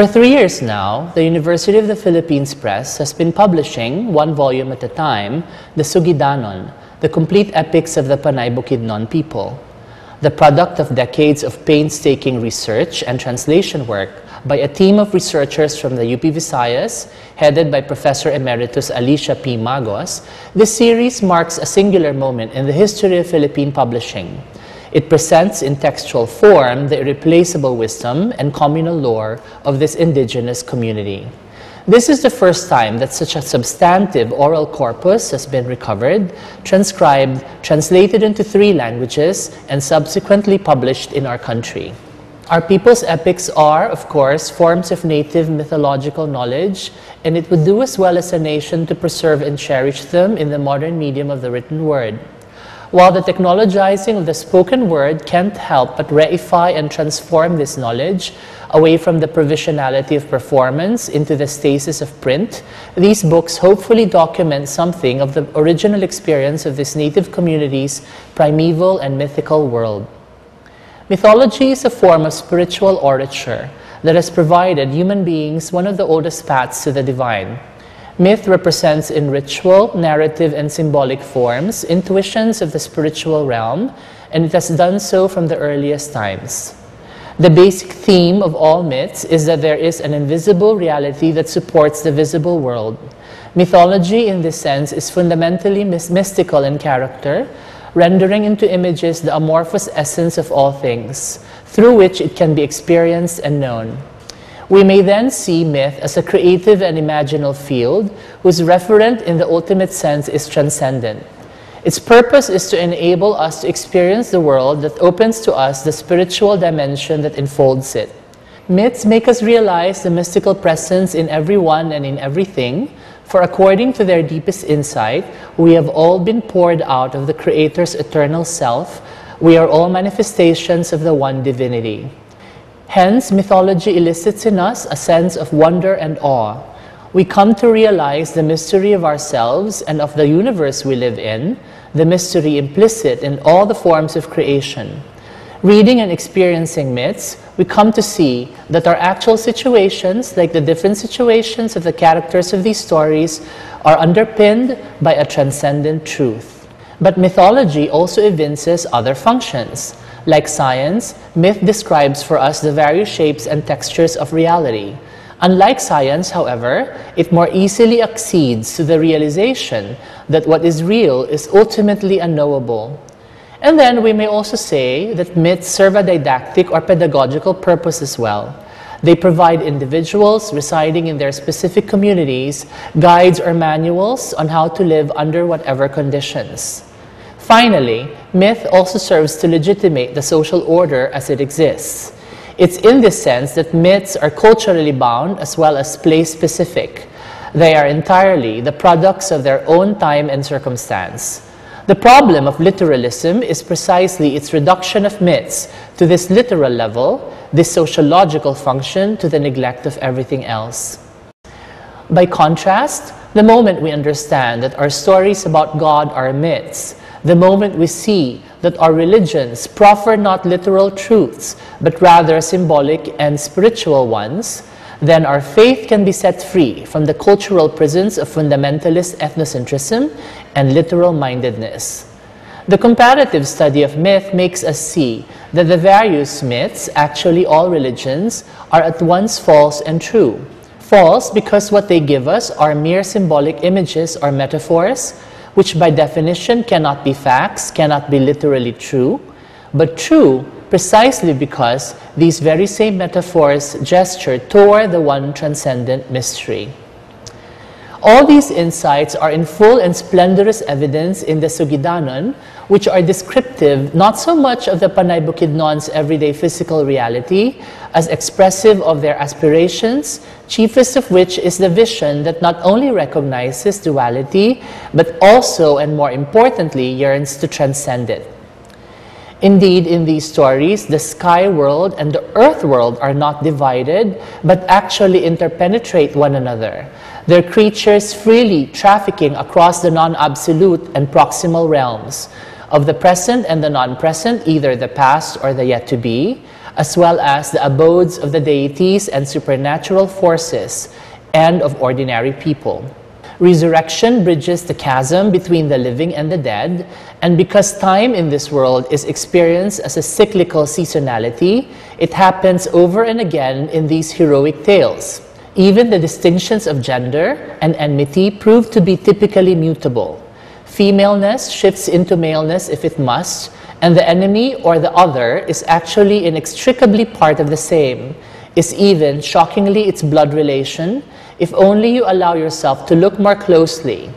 For three years now, the University of the Philippines Press has been publishing, one volume at a time, the Sugidanon, the complete epics of the Panay Bukidnon people. The product of decades of painstaking research and translation work by a team of researchers from the UP Visayas, headed by Professor Emeritus Alicia P. Magos, this series marks a singular moment in the history of Philippine publishing. It presents in textual form the irreplaceable wisdom and communal lore of this indigenous community. This is the first time that such a substantive oral corpus has been recovered, transcribed, translated into three languages, and subsequently published in our country. Our people's epics are, of course, forms of native mythological knowledge, and it would do as well as a nation to preserve and cherish them in the modern medium of the written word. While the technologizing of the spoken word can't help but reify and transform this knowledge away from the provisionality of performance into the stasis of print, these books hopefully document something of the original experience of this native community's primeval and mythical world. Mythology is a form of spiritual orature that has provided human beings one of the oldest paths to the divine. Myth represents in ritual, narrative, and symbolic forms intuitions of the spiritual realm, and it has done so from the earliest times. The basic theme of all myths is that there is an invisible reality that supports the visible world. Mythology, in this sense, is fundamentally mystical in character, rendering into images the amorphous essence of all things, through which it can be experienced and known. We may then see myth as a creative and imaginal field whose referent in the ultimate sense is transcendent. Its purpose is to enable us to experience the world that opens to us the spiritual dimension that enfolds it. Myths make us realize the mystical presence in everyone and in everything, for according to their deepest insight, we have all been poured out of the Creator's eternal self. We are all manifestations of the one divinity. Hence, mythology elicits in us a sense of wonder and awe. We come to realize the mystery of ourselves and of the universe we live in, the mystery implicit in all the forms of creation. Reading and experiencing myths, we come to see that our actual situations, like the different situations of the characters of these stories, are underpinned by a transcendent truth. But mythology also evinces other functions. Like science, myth describes for us the various shapes and textures of reality. Unlike science, however, it more easily accedes to the realization that what is real is ultimately unknowable. And then we may also say that myths serve a didactic or pedagogical purpose as well. They provide individuals residing in their specific communities guides or manuals on how to live under whatever conditions. Finally, myth also serves to legitimate the social order as it exists. It's in this sense that myths are culturally bound as well as place specific. They are entirely the products of their own time and circumstance. The problem of literalism is precisely its reduction of myths to this literal level, this sociological function to the neglect of everything else. By contrast, the moment we understand that our stories about God are myths, the moment we see that our religions proffer not literal truths, but rather symbolic and spiritual ones, then our faith can be set free from the cultural prisons of fundamentalist ethnocentrism and literal mindedness. The comparative study of myth makes us see that the various myths, actually all religions, are at once false and true. False because what they give us are mere symbolic images or metaphors which by definition cannot be facts, cannot be literally true, but true precisely because these very same metaphors gesture toward the one transcendent mystery. All these insights are in full and splendorous evidence in the Sugidanon, which are descriptive not so much of the Panay Bukidnon's everyday physical reality as expressive of their aspirations, chiefest of which is the vision that not only recognizes duality, but also and more importantly yearns to transcend it. Indeed, in these stories, the sky world and the earth world are not divided, but actually interpenetrate one another. They're creatures freely trafficking across the non absolute and proximal realms of the present and the non present, either the past or the yet to be, as well as the abodes of the deities and supernatural forces and of ordinary people. Resurrection bridges the chasm between the living and the dead, and because time in this world is experienced as a cyclical seasonality, it happens over and again in these heroic tales. Even the distinctions of gender and enmity prove to be typically mutable. Femaleness shifts into maleness if it must, and the enemy or the other is actually inextricably part of the same, is even, shockingly, its blood relation, if only you allow yourself to look more closely.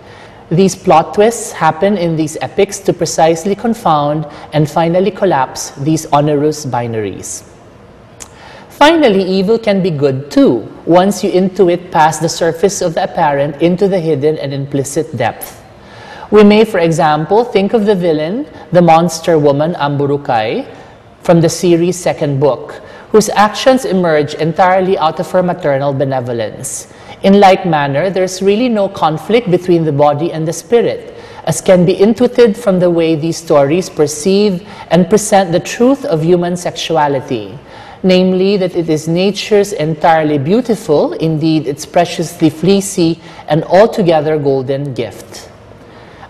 These plot twists happen in these epics to precisely confound and finally collapse these onerous binaries. Finally, evil can be good too, once you intuit past the surface of the apparent into the hidden and implicit depth. We may, for example, think of the villain, the monster woman Amburukai, from the series' second book, whose actions emerge entirely out of her maternal benevolence. In like manner, there's really no conflict between the body and the spirit, as can be intuited from the way these stories perceive and present the truth of human sexuality namely that it is nature's entirely beautiful, indeed its preciously fleecy and altogether golden gift.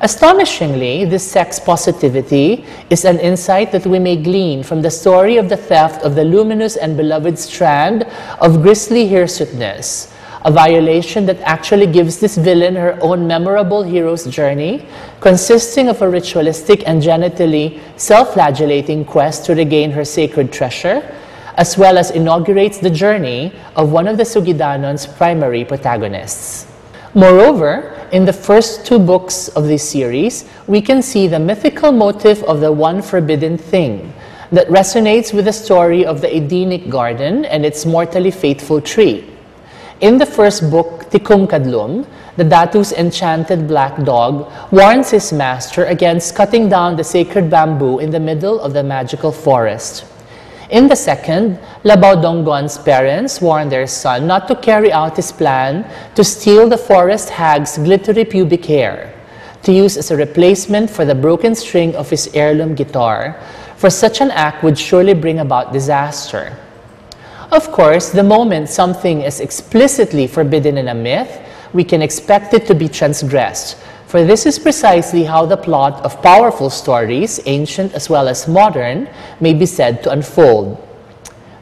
Astonishingly, this sex positivity is an insight that we may glean from the story of the theft of the luminous and beloved strand of grisly hirsuteness, a violation that actually gives this villain her own memorable hero's journey, consisting of a ritualistic and genitally self-flagellating quest to regain her sacred treasure, as well as inaugurates the journey of one of the Sugidanon's primary protagonists. Moreover, in the first two books of this series, we can see the mythical motive of the one forbidden thing that resonates with the story of the Edenic garden and its mortally fateful tree. In the first book, Tikum Kadlum, the Datu's enchanted black dog warns his master against cutting down the sacred bamboo in the middle of the magical forest. In the second, Labao Donggon's parents warn their son not to carry out his plan to steal the forest hag's glittery pubic hair, to use as a replacement for the broken string of his heirloom guitar, for such an act would surely bring about disaster. Of course, the moment something is explicitly forbidden in a myth, we can expect it to be transgressed, for this is precisely how the plot of powerful stories, ancient as well as modern, may be said to unfold.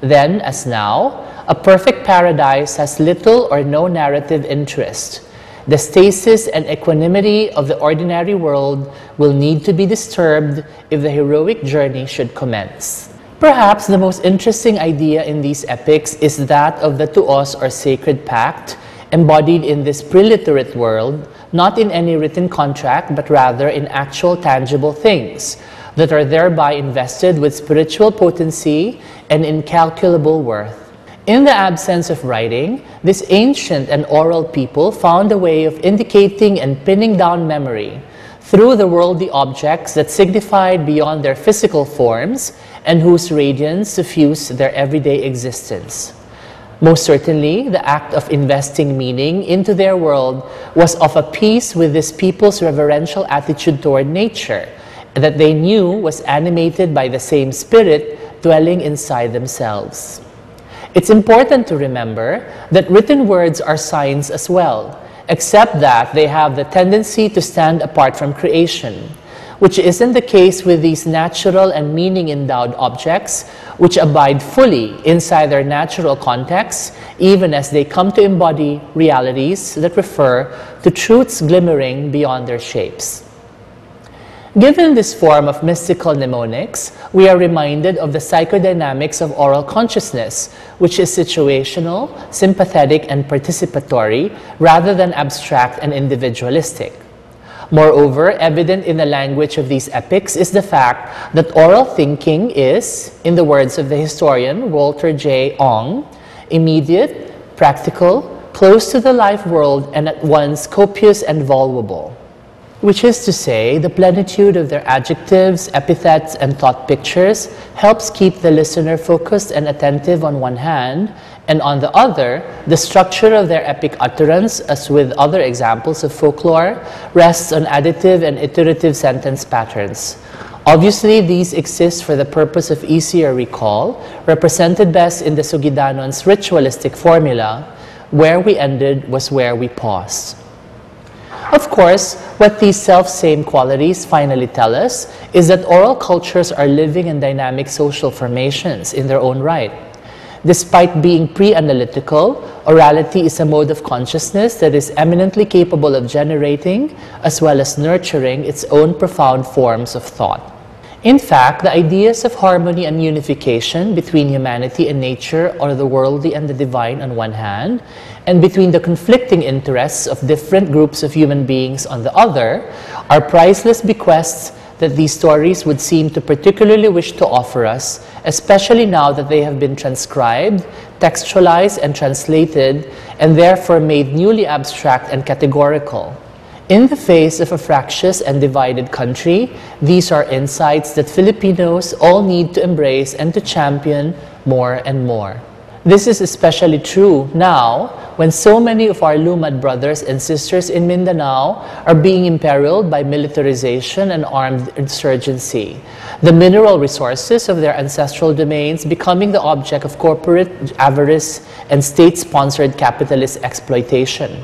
Then, as now, a perfect paradise has little or no narrative interest. The stasis and equanimity of the ordinary world will need to be disturbed if the heroic journey should commence. Perhaps the most interesting idea in these epics is that of the tuos or sacred pact, embodied in this preliterate world, not in any written contract, but rather in actual tangible things that are thereby invested with spiritual potency and incalculable worth. In the absence of writing, this ancient and oral people found a way of indicating and pinning down memory through the worldly objects that signified beyond their physical forms and whose radiance suffused their everyday existence. Most certainly, the act of investing meaning into their world was of a piece with this people's reverential attitude toward nature that they knew was animated by the same spirit dwelling inside themselves. It's important to remember that written words are signs as well, except that they have the tendency to stand apart from creation which isn't the case with these natural and meaning-endowed objects, which abide fully inside their natural context, even as they come to embody realities that refer to truths glimmering beyond their shapes. Given this form of mystical mnemonics, we are reminded of the psychodynamics of oral consciousness, which is situational, sympathetic, and participatory, rather than abstract and individualistic. Moreover, evident in the language of these epics is the fact that oral thinking is, in the words of the historian Walter J. Ong, immediate, practical, close to the life world, and at once copious and voluble. Which is to say, the plenitude of their adjectives, epithets, and thought pictures helps keep the listener focused and attentive on one hand, and on the other, the structure of their epic utterance, as with other examples of folklore, rests on additive and iterative sentence patterns. Obviously, these exist for the purpose of easier recall, represented best in the Sugidanon's ritualistic formula, where we ended was where we paused. Of course, what these self-same qualities finally tell us is that oral cultures are living and dynamic social formations in their own right. Despite being pre-analytical, orality is a mode of consciousness that is eminently capable of generating as well as nurturing its own profound forms of thought. In fact, the ideas of harmony and unification between humanity and nature or the worldly and the divine on one hand, and between the conflicting interests of different groups of human beings on the other, are priceless bequests that these stories would seem to particularly wish to offer us, especially now that they have been transcribed, textualized, and translated, and therefore made newly abstract and categorical. In the face of a fractious and divided country, these are insights that Filipinos all need to embrace and to champion more and more. This is especially true now when so many of our Lumad brothers and sisters in Mindanao are being imperiled by militarization and armed insurgency. The mineral resources of their ancestral domains becoming the object of corporate avarice and state-sponsored capitalist exploitation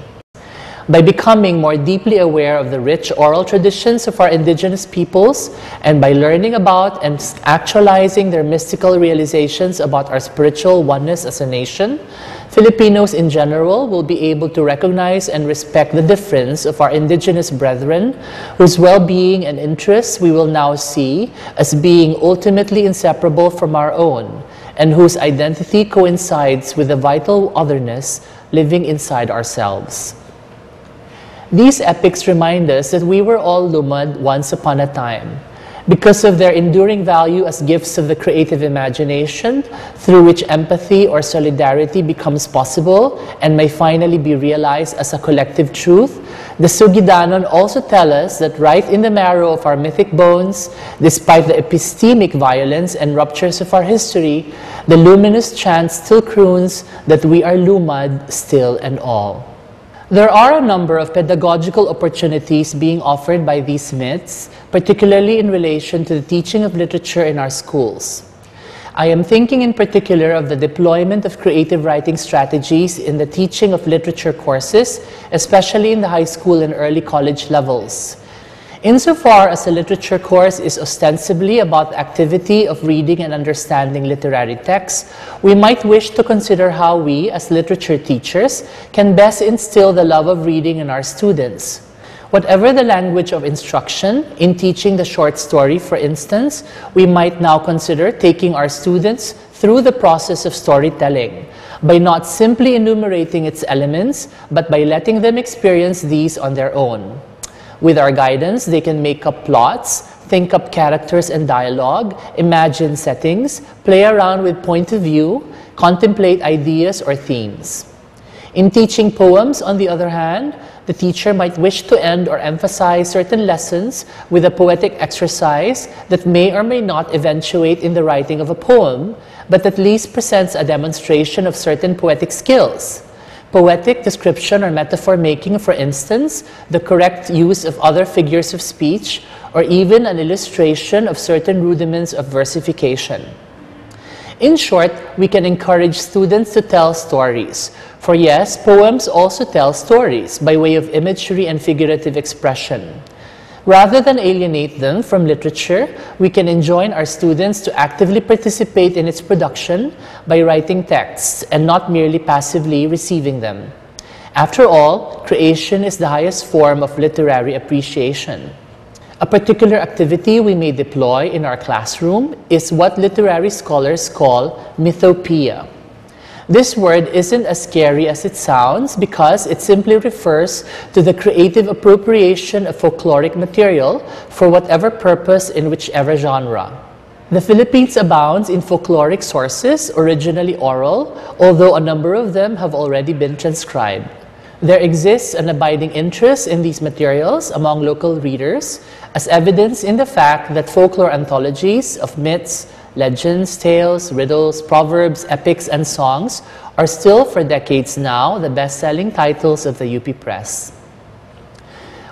by becoming more deeply aware of the rich oral traditions of our indigenous peoples and by learning about and actualizing their mystical realizations about our spiritual oneness as a nation, Filipinos in general will be able to recognize and respect the difference of our indigenous brethren whose well-being and interests we will now see as being ultimately inseparable from our own and whose identity coincides with the vital otherness living inside ourselves. These epics remind us that we were all lumad once upon a time because of their enduring value as gifts of the creative imagination through which empathy or solidarity becomes possible and may finally be realized as a collective truth, the Sugidanon also tell us that right in the marrow of our mythic bones, despite the epistemic violence and ruptures of our history, the luminous chant still croons that we are lumad still and all. There are a number of pedagogical opportunities being offered by these myths, particularly in relation to the teaching of literature in our schools. I am thinking in particular of the deployment of creative writing strategies in the teaching of literature courses, especially in the high school and early college levels. Insofar as a literature course is ostensibly about the activity of reading and understanding literary texts, we might wish to consider how we, as literature teachers, can best instill the love of reading in our students. Whatever the language of instruction, in teaching the short story, for instance, we might now consider taking our students through the process of storytelling by not simply enumerating its elements, but by letting them experience these on their own. With our guidance, they can make up plots, think up characters and dialogue, imagine settings, play around with point of view, contemplate ideas or themes. In teaching poems, on the other hand, the teacher might wish to end or emphasize certain lessons with a poetic exercise that may or may not eventuate in the writing of a poem, but at least presents a demonstration of certain poetic skills. Poetic description or metaphor making, for instance, the correct use of other figures of speech, or even an illustration of certain rudiments of versification. In short, we can encourage students to tell stories. For yes, poems also tell stories by way of imagery and figurative expression. Rather than alienate them from literature, we can enjoin our students to actively participate in its production by writing texts and not merely passively receiving them. After all, creation is the highest form of literary appreciation. A particular activity we may deploy in our classroom is what literary scholars call mythopoeia. This word isn't as scary as it sounds because it simply refers to the creative appropriation of folkloric material for whatever purpose in whichever genre. The Philippines abounds in folkloric sources, originally oral, although a number of them have already been transcribed. There exists an abiding interest in these materials among local readers, as evidenced in the fact that folklore anthologies of myths, legends, tales, riddles, proverbs, epics, and songs are still for decades now the best-selling titles of the UP Press.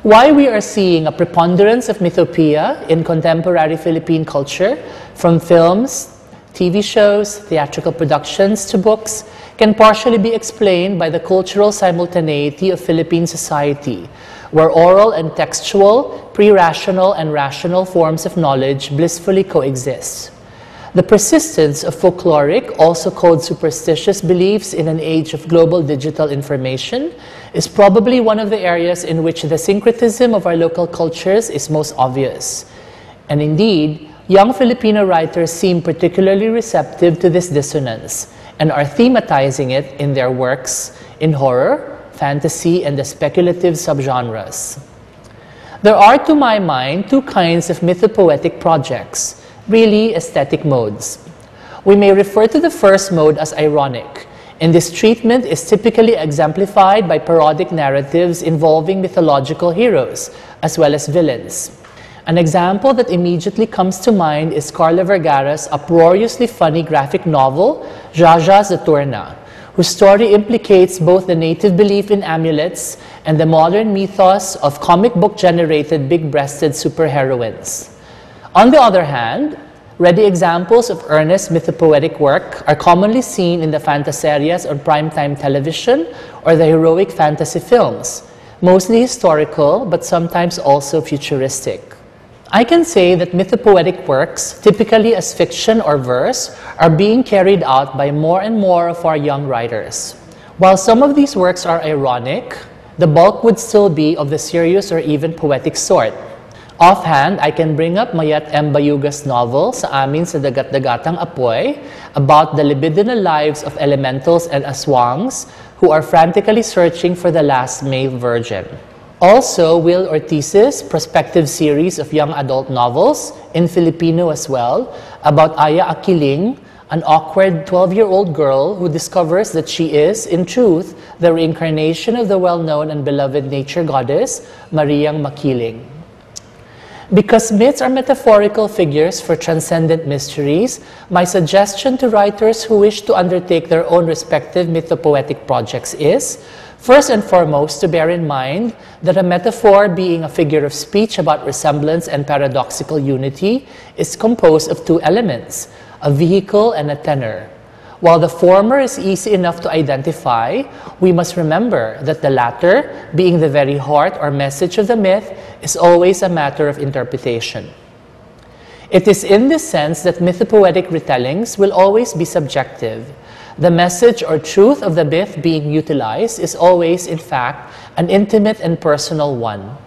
why we are seeing a preponderance of mythopoeia in contemporary Philippine culture, from films, TV shows, theatrical productions to books, can partially be explained by the cultural simultaneity of Philippine society, where oral and textual, pre-rational and rational forms of knowledge blissfully coexist. The persistence of folkloric, also called superstitious beliefs in an age of global digital information is probably one of the areas in which the syncretism of our local cultures is most obvious. And indeed, young Filipino writers seem particularly receptive to this dissonance and are thematizing it in their works in horror, fantasy, and the speculative subgenres. There are, to my mind, two kinds of mythopoetic projects really aesthetic modes. We may refer to the first mode as ironic, and this treatment is typically exemplified by parodic narratives involving mythological heroes as well as villains. An example that immediately comes to mind is Carlo Vergara's uproariously funny graphic novel, Zsazsa Zaturnnah, whose story implicates both the native belief in amulets and the modern mythos of comic book generated big breasted superheroines. On the other hand, ready examples of earnest mythopoetic work are commonly seen in the fantaserias on primetime television or the heroic fantasy films, mostly historical but sometimes also futuristic. I can say that mythopoetic works, typically as fiction or verse, are being carried out by more and more of our young writers. While some of these works are ironic, the bulk would still be of the serious or even poetic sort. Offhand, I can bring up Mayette M. Bayuga's novel, Sa Amin sa Dagat-Dagatang Apoy, about the libidinal lives of elementals and aswangs who are frantically searching for the last male virgin. Also, Will Ortiz's prospective series of young adult novels, in Filipino as well, about Aya Akiling, an awkward 12-year-old girl who discovers that she is, in truth, the reincarnation of the well-known and beloved nature goddess, Mariang Makiling. Because myths are metaphorical figures for transcendent mysteries, my suggestion to writers who wish to undertake their own respective mythopoetic projects is, first and foremost, to bear in mind that a metaphor being a figure of speech about resemblance and paradoxical unity is composed of two elements, a vehicle and a tenor. While the former is easy enough to identify, we must remember that the latter, being the very heart or message of the myth, is always a matter of interpretation. It is in this sense that mythopoetic retellings will always be subjective. The message or truth of the myth being utilized is always, in fact, an intimate and personal one.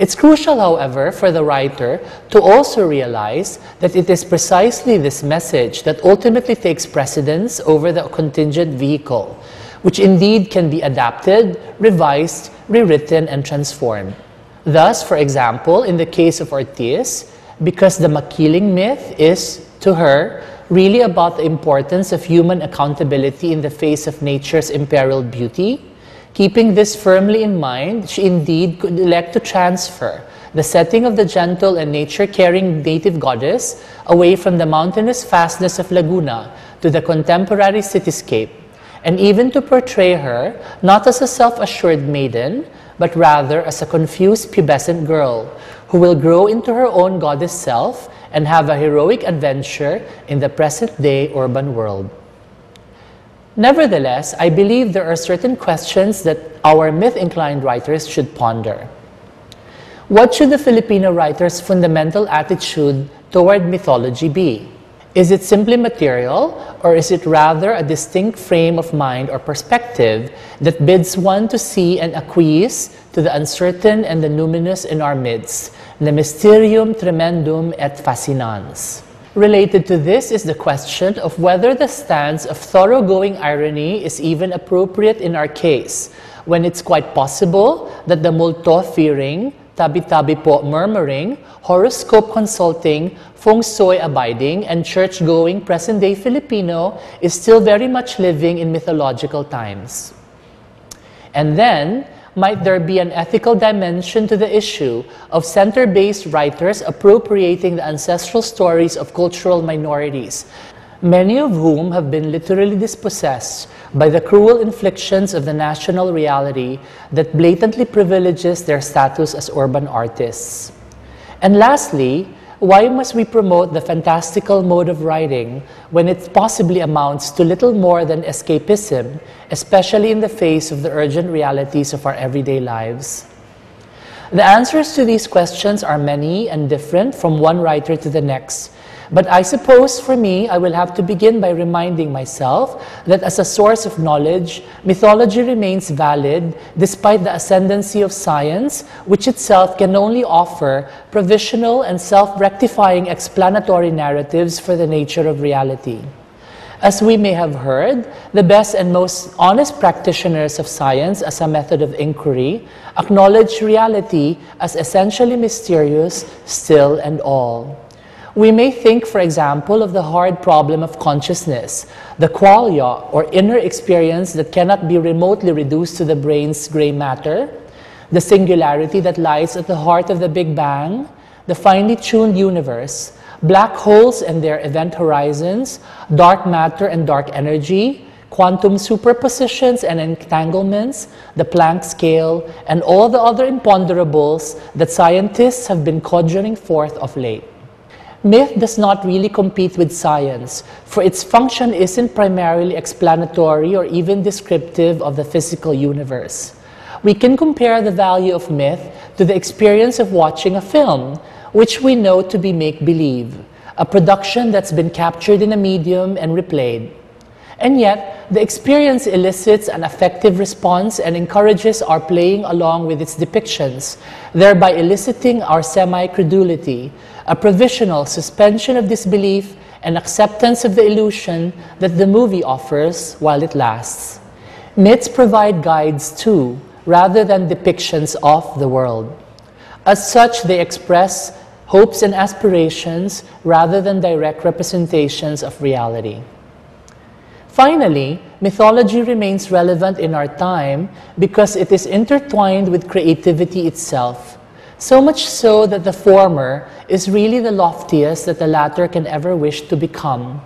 It's crucial, however, for the writer to also realize that it is precisely this message that ultimately takes precedence over the contingent vehicle, which indeed can be adapted, revised, rewritten, and transformed. Thus, for example, in the case of Ortiz, because the Makiling myth is, to her, really about the importance of human accountability in the face of nature's imperiled beauty, keeping this firmly in mind, she indeed could elect to transfer the setting of the gentle and nature-caring native goddess away from the mountainous fastness of Laguna to the contemporary cityscape, and even to portray her not as a self-assured maiden, but rather as a confused pubescent girl who will grow into her own goddess self and have a heroic adventure in the present-day urban world. Nevertheless, I believe there are certain questions that our myth-inclined writers should ponder. What should the Filipino writer's fundamental attitude toward mythology be? Is it simply material, or is it rather a distinct frame of mind or perspective that bids one to see and acquiesce to the uncertain and the numinous in our midst, the mysterium tremendum et fascinans? Related to this is the question of whether the stance of thoroughgoing irony is even appropriate in our case, when it's quite possible that the multo fearing, tabi-tabi po murmuring, horoscope consulting, feng abiding, and church-going present-day Filipino is still very much living in mythological times. And then, might there be an ethical dimension to the issue of center-based writers appropriating the ancestral stories of cultural minorities, many of whom have been literally dispossessed by the cruel inflictions of the national reality that blatantly privileges their status as urban artists. And lastly, why must we promote the fantastical mode of writing when it possibly amounts to little more than escapism, especially in the face of the urgent realities of our everyday lives? The answers to these questions are many and different from one writer to the next, but I suppose for me, I will have to begin by reminding myself that as a source of knowledge, mythology remains valid despite the ascendancy of science, which itself can only offer provisional and self-rectifying explanatory narratives for the nature of reality. As we may have heard, the best and most honest practitioners of science as a method of inquiry acknowledge reality as essentially mysterious still and all. We may think, for example, of the hard problem of consciousness, the qualia, or inner experience that cannot be remotely reduced to the brain's gray matter, the singularity that lies at the heart of the Big Bang, the finely tuned universe, black holes and their event horizons, dark matter and dark energy, quantum superpositions and entanglements, the Planck scale, and all the other imponderables that scientists have been conjuring forth of late. Myth does not really compete with science, for its function isn't primarily explanatory or even descriptive of the physical universe. We can compare the value of myth to the experience of watching a film, which we know to be make-believe, a production that's been captured in a medium and replayed. And yet, the experience elicits an affective response and encourages our playing along with its depictions, thereby eliciting our semi-credulity, a provisional suspension of disbelief and acceptance of the illusion that the movie offers while it lasts. Myths provide guides to, rather than depictions of, the world. As such, they express hopes and aspirations rather than direct representations of reality. Finally, mythology remains relevant in our time because it is intertwined with creativity itself so much so that the former is really the loftiest that the latter can ever wish to become.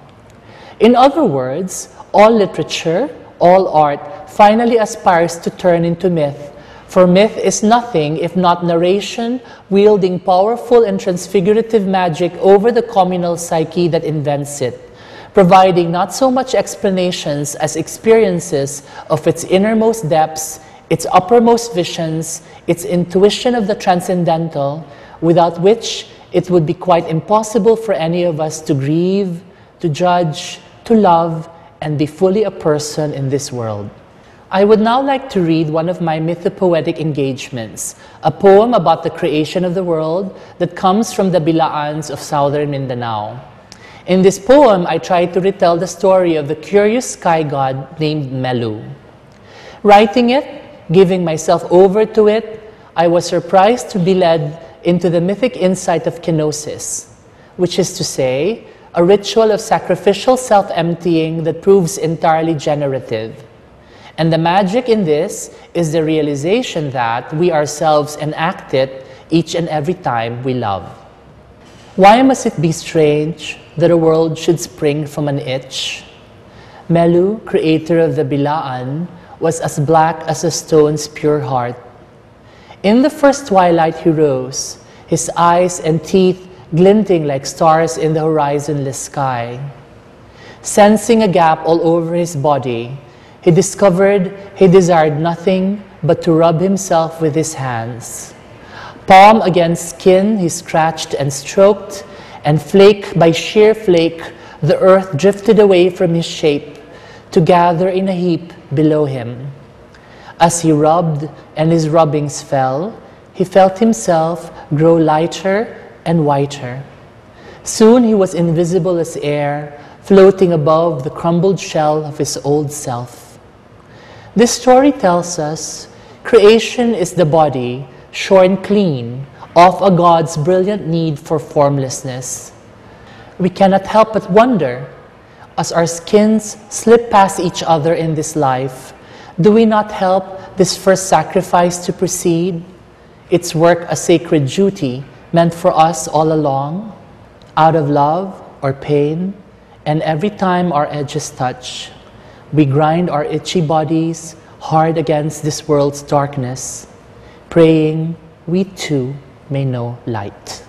In other words, all literature, all art finally aspires to turn into myth, for myth is nothing if not narration wielding powerful and transfigurative magic over the communal psyche that invents it, providing not so much explanations as experiences of its innermost depths its uppermost visions, its intuition of the transcendental, without which it would be quite impossible for any of us to grieve, to judge, to love, and be fully a person in this world. I would now like to read one of my mythopoetic engagements, a poem about the creation of the world that comes from the Bilaans of southern Mindanao. In this poem, I try to retell the story of the curious sky god named Melu. Writing it, giving myself over to it, I was surprised to be led into the mythic insight of kenosis, which is to say, a ritual of sacrificial self emptying that proves entirely generative. And the magic in this is the realization that we ourselves enact it each and every time we love. Why must it be strange that a world should spring from an itch? Melu, creator of the Bilaan, was as black as a stone's pure heart. In the first twilight he rose, his eyes and teeth glinting like stars in the horizonless sky. Sensing a gap all over his body, he discovered he desired nothing but to rub himself with his hands. Palm against skin, he scratched and stroked, and flake by sheer flake, the earth drifted away from his shape to gather in a heap below him. As he rubbed and his rubbings fell, he felt himself grow lighter and whiter. Soon he was invisible as air, floating above the crumbled shell of his old self. This story tells us creation is the body, shorn clean of a God's brilliant need for formlessness. We cannot help but wonder as our skins slip past each other in this life, do we not help this first sacrifice to proceed? Its work a sacred duty meant for us all along, out of love or pain, And every time our edges touch, we grind our itchy bodies hard against this world's darkness, praying we too may know light.